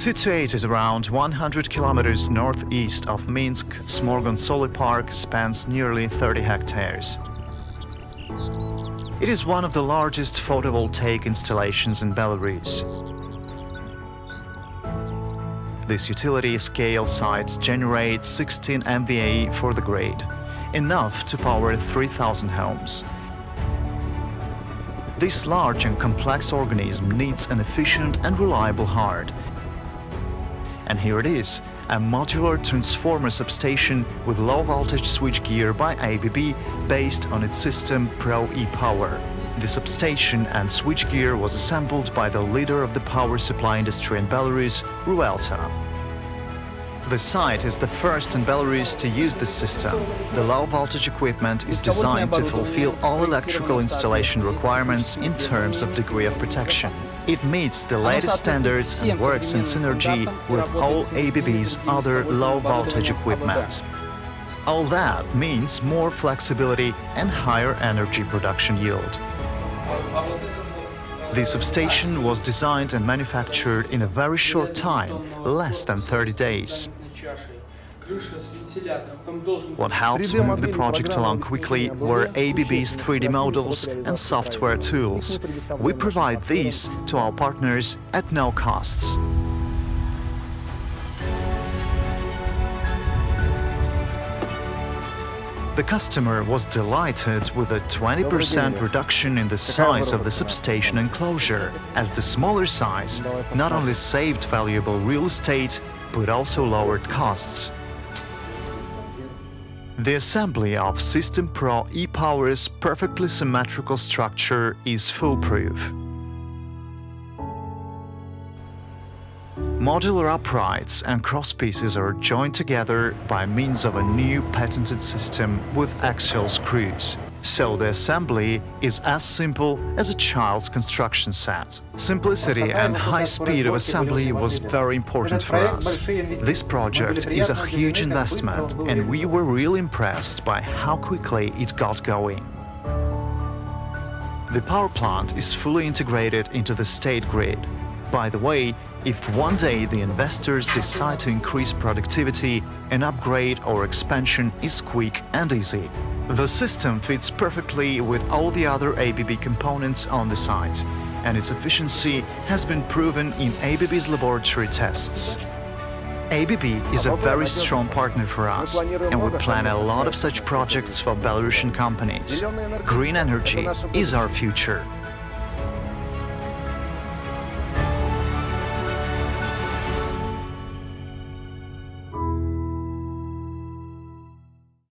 Situated around 100 kilometers northeast of Minsk, Smorgon Solar Park spans nearly 30 hectares. It is one of the largest photovoltaic installations in Belarus. This utility-scale site generates 16 MVA for the grid, enough to power 3,000 homes. This large and complex organism needs an efficient and reliable heart. And here it is, a modular transformer substation with low-voltage switchgear by ABB based on its system Pro E-Power. The substation and switchgear was assembled by the leader of the power supply industry in Belarus, Ruelta. The site is the first in Belarus to use this system. The low-voltage equipment is designed to fulfill all electrical installation requirements in terms of degree of protection. It meets the latest standards and works in synergy with all ABB's other low-voltage equipment. All that means more flexibility and higher energy production yield. The substation was designed and manufactured in a very short time, less than 30 days. What helps move the project along quickly were ABB's 3D models and software tools. We provide these to our partners at no costs. The customer was delighted with a 20% reduction in the size of the substation enclosure, as the smaller size not only saved valuable real estate, but also lowered costs. The assembly of System Pro e-Power's perfectly symmetrical structure is foolproof. Modular uprights and crosspieces are joined together by means of a new patented system with axial screws. So the assembly is as simple as a child's construction set. Simplicity and high speed of assembly was very important for us. This project is a huge investment and we were really impressed by how quickly it got going. The power plant is fully integrated into the state grid. By the way, if one day the investors decide to increase productivity, an upgrade or expansion is quick and easy. The system fits perfectly with all the other ABB components on the site, and its efficiency has been proven in ABB's laboratory tests. ABB is a very strong partner for us, and we plan a lot of such projects for Belarusian companies. Green energy is our future.